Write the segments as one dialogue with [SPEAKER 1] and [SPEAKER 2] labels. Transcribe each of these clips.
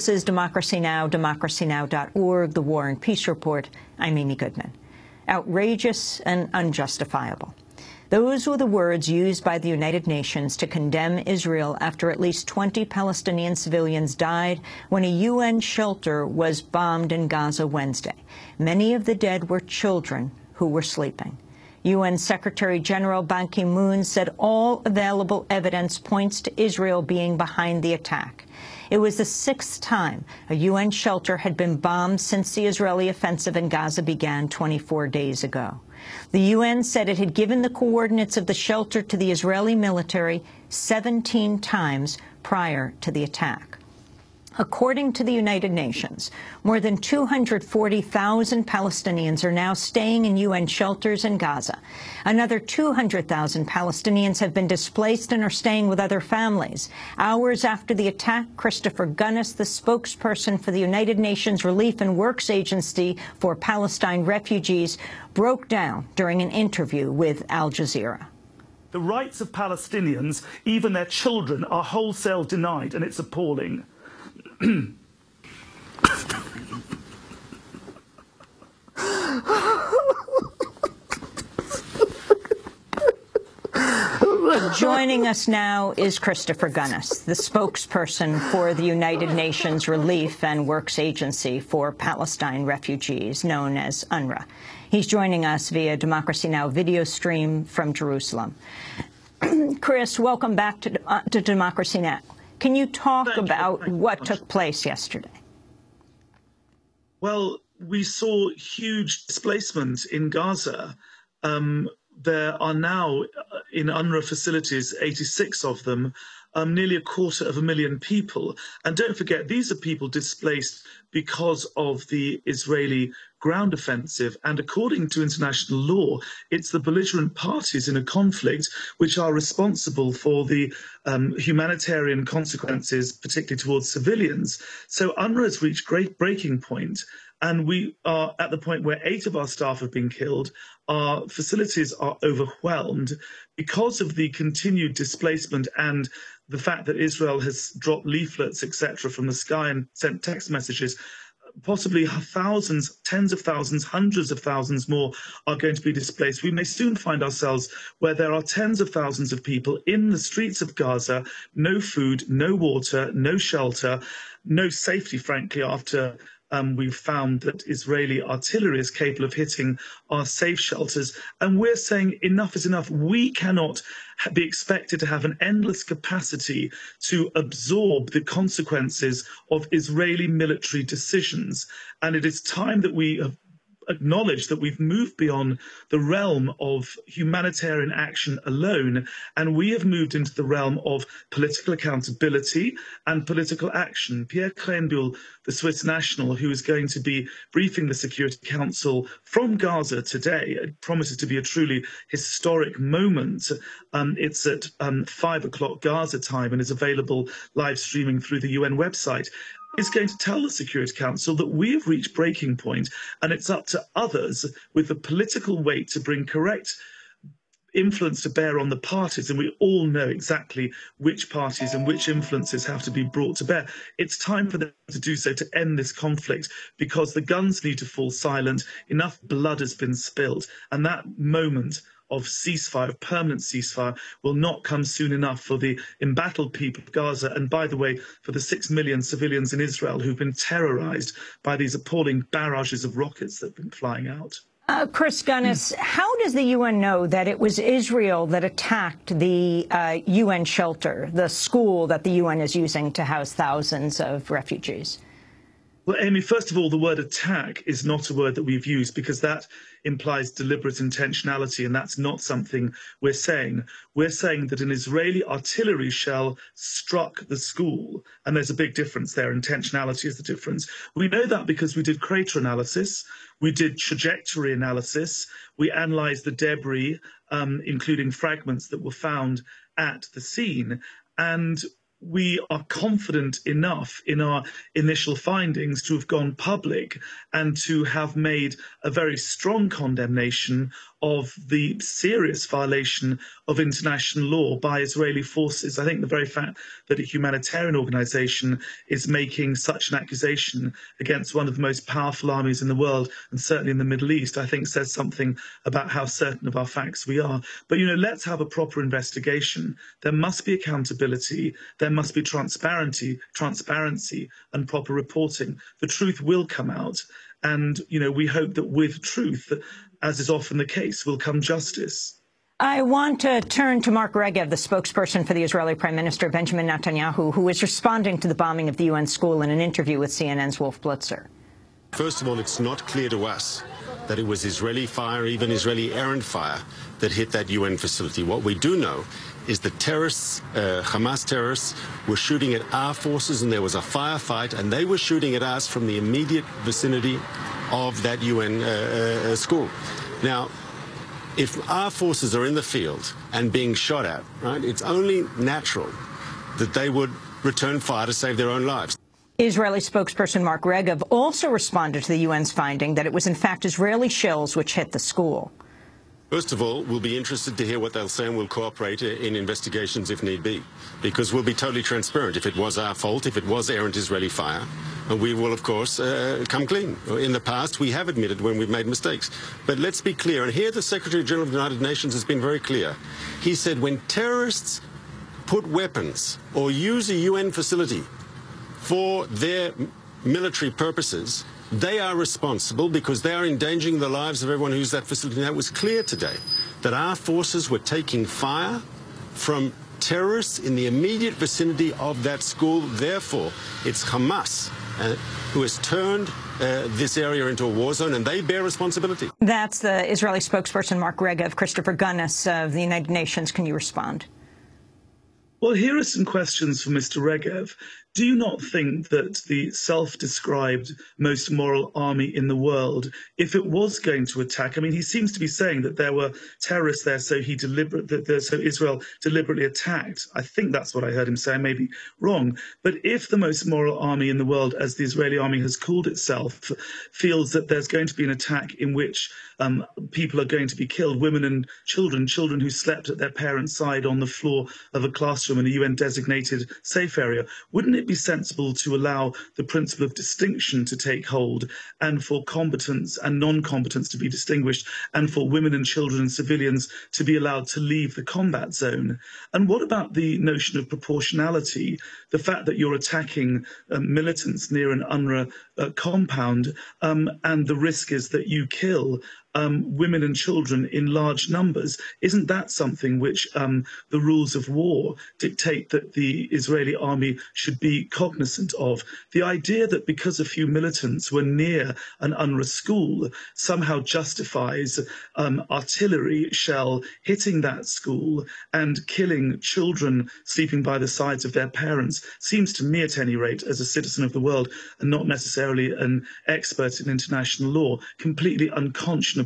[SPEAKER 1] This is Democracy Now!, democracynow.org, the War and Peace Report. I'm Amy Goodman. Outrageous and unjustifiable. Those were the words used by the United Nations to condemn Israel after at least 20 Palestinian civilians died when a UN shelter was bombed in Gaza Wednesday. Many of the dead were children who were sleeping. UN Secretary General Ban Ki-moon said all available evidence points to Israel being behind the attack. It was the sixth time a UN shelter had been bombed since the Israeli offensive in Gaza began 24 days ago. The UN said it had given the coordinates of the shelter to the Israeli military 17 times prior to the attack. According to the United Nations, more than 240,000 Palestinians are now staying in UN shelters in Gaza. Another 200,000 Palestinians have been displaced and are staying with other families. Hours after the attack, Christopher Gunness, the spokesperson for the United Nations Relief and Works Agency for Palestine refugees, broke down during an interview with Al Jazeera.
[SPEAKER 2] The rights of Palestinians, even their children, are wholesale denied, and it's appalling.
[SPEAKER 1] Joining us now is Christopher Gunness, the spokesperson for the United Nations Relief and Works Agency for Palestine Refugees, known as UNRWA. He's joining us via Democracy Now! video stream from Jerusalem. Chris, welcome back to, uh, to Democracy Now! Can you talk Thank about you. what took place yesterday?
[SPEAKER 2] Well, we saw huge displacement in Gaza. Um, there are now uh, in UNRWA facilities, 86 of them, um, nearly a quarter of a million people. And don't forget, these are people displaced because of the Israeli ground offensive. And according to international law, it's the belligerent parties in a conflict which are responsible for the um, humanitarian consequences, particularly towards civilians. So UNRWA has reached great breaking point and we are at the point where eight of our staff have been killed. Our facilities are overwhelmed because of the continued displacement and the fact that Israel has dropped leaflets, etc., from the sky and sent text messages. Possibly thousands, tens of thousands, hundreds of thousands more are going to be displaced. We may soon find ourselves where there are tens of thousands of people in the streets of Gaza, no food, no water, no shelter, no safety, frankly, after um, we've found that Israeli artillery is capable of hitting our safe shelters. And we're saying enough is enough. We cannot be expected to have an endless capacity to absorb the consequences of Israeli military decisions. And it is time that we have acknowledge that we've moved beyond the realm of humanitarian action alone, and we have moved into the realm of political accountability and political action. Pierre Krähenbühl, the Swiss national, who is going to be briefing the Security Council from Gaza today, it promises to be a truly historic moment. Um, it's at um, five o'clock Gaza time and is available live streaming through the UN website is going to tell the Security Council that we have reached breaking point and it's up to others with the political weight to bring correct influence to bear on the parties, and we all know exactly which parties and which influences have to be brought to bear. It's time for them to do so to end this conflict because the guns need to fall silent. Enough blood has been spilled, and that moment of ceasefire, of permanent ceasefire, will not come soon enough for the embattled people of Gaza, and by the way, for the six million civilians in Israel who've been terrorized by these appalling barrages of rockets that have been flying out.
[SPEAKER 1] Uh, Chris Gunness, how does the UN know that it was Israel that attacked the uh, UN shelter, the school that the UN is using to house thousands of refugees?
[SPEAKER 2] Well, Amy, first of all, the word attack is not a word that we've used because that implies deliberate intentionality, and that's not something we're saying. We're saying that an Israeli artillery shell struck the school, and there's a big difference there. Intentionality is the difference. We know that because we did crater analysis, we did trajectory analysis, we analysed the debris, um, including fragments that were found at the scene, and we are confident enough in our initial findings to have gone public and to have made a very strong condemnation of the serious violation of international law by Israeli forces. I think the very fact that a humanitarian organization is making such an accusation against one of the most powerful armies in the world, and certainly in the Middle East, I think says something about how certain of our facts we are. But, you know, let's have a proper investigation. There must be accountability. There must be transparency, transparency and proper reporting. The truth will come out. And, you know, we hope that with truth, as is often the case, will come justice.
[SPEAKER 1] I want to turn to Mark Regev, the spokesperson for the Israeli Prime Minister Benjamin Netanyahu, who is responding to the bombing of the UN school in an interview with CNN's Wolf Blitzer.
[SPEAKER 3] First of all, it's not clear to us that it was Israeli fire, even Israeli errant fire, that hit that UN facility. What we do know is the terrorists, uh, Hamas terrorists, were shooting at our forces and there was a firefight and they were shooting at us from the immediate vicinity of that UN uh, uh, school. Now, if our forces are in the field and being shot at, right, it's only natural that they would return fire to save their own lives.
[SPEAKER 1] Israeli spokesperson Mark Regev also responded to the UN's finding that it was in fact Israeli shells which hit the school.
[SPEAKER 3] First of all, we'll be interested to hear what they'll say and we'll cooperate in investigations if need be, because we'll be totally transparent. If it was our fault, if it was errant Israeli fire, And we will, of course, uh, come clean. In the past, we have admitted when we've made mistakes. But let's be clear, and here the Secretary General of the United Nations has been very clear. He said when terrorists put weapons or use a UN facility for their military purposes, they are responsible because they are endangering the lives of everyone who's that facility. That was clear today that our forces were taking fire from terrorists in the immediate vicinity of that school. Therefore, it's Hamas uh, who has turned uh, this area into a war zone, and they bear responsibility.
[SPEAKER 1] That's the Israeli spokesperson, Mark Regev. Christopher Gunness of the United Nations. Can you respond?
[SPEAKER 2] Well, here are some questions for Mr. Regev. Do you not think that the self described most moral army in the world, if it was going to attack, I mean, he seems to be saying that there were terrorists there, so he deliberate that so Israel deliberately attacked. I think that's what I heard him say. I may be wrong. But if the most moral army in the world, as the Israeli army has called itself, feels that there's going to be an attack in which um, people are going to be killed, women and children, children who slept at their parents' side on the floor of a classroom in a UN designated safe area, wouldn't it be sensible to allow the principle of distinction to take hold and for combatants and non-combatants to be distinguished and for women and children and civilians to be allowed to leave the combat zone? And what about the notion of proportionality? The fact that you're attacking um, militants near an UNRWA uh, compound um, and the risk is that you kill um, women and children in large numbers. Isn't that something which um, the rules of war dictate that the Israeli army should be cognizant of? The idea that because a few militants were near an UNRWA school somehow justifies um, artillery shell hitting that school and killing children sleeping by the sides of their parents seems to me, at any rate, as a citizen of the world and not necessarily an expert in international law, completely unconscionable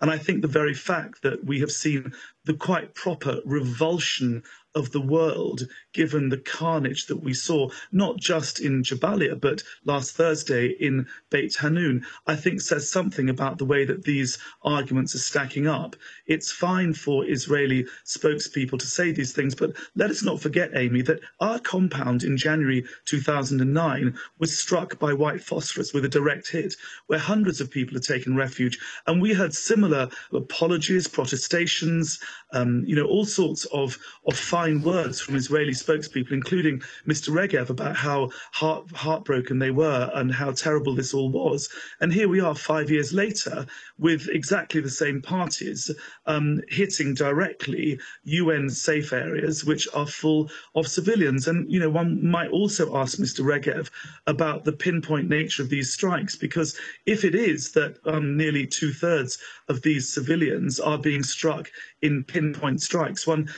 [SPEAKER 2] and I think the very fact that we have seen the quite proper revulsion of the world, given the carnage that we saw, not just in Jabalia, but last Thursday in Beit Hanun, I think says something about the way that these arguments are stacking up. It's fine for Israeli spokespeople to say these things, but let us not forget, Amy, that our compound in January 2009 was struck by white phosphorus with a direct hit, where hundreds of people had taken refuge. And we heard similar apologies, protestations, um, you know, all sorts of, of words from Israeli spokespeople, including Mr. Regev, about how heart, heartbroken they were and how terrible this all was. And here we are five years later with exactly the same parties um, hitting directly UN safe areas, which are full of civilians. And, you know, one might also ask Mr. Regev about the pinpoint nature of these strikes, because if it is that um, nearly two thirds of these civilians are being struck in pinpoint strikes. One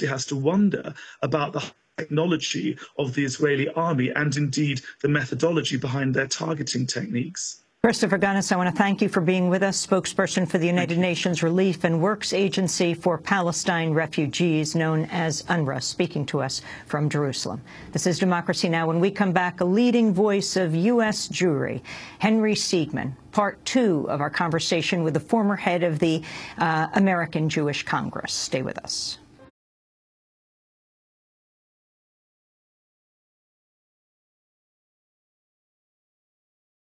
[SPEAKER 2] seriously has to wonder about the technology of the Israeli army and indeed the methodology behind their targeting techniques.
[SPEAKER 1] Christopher Gunness, I want to thank you for being with us, spokesperson for the United Nations Relief and Works Agency for Palestine Refugees, known as UNRWA, speaking to us from Jerusalem. This is Democracy Now! When we come back, a leading voice of U.S. Jewry, Henry Siegman, part two of our conversation with the former head of the uh, American Jewish Congress. Stay with us.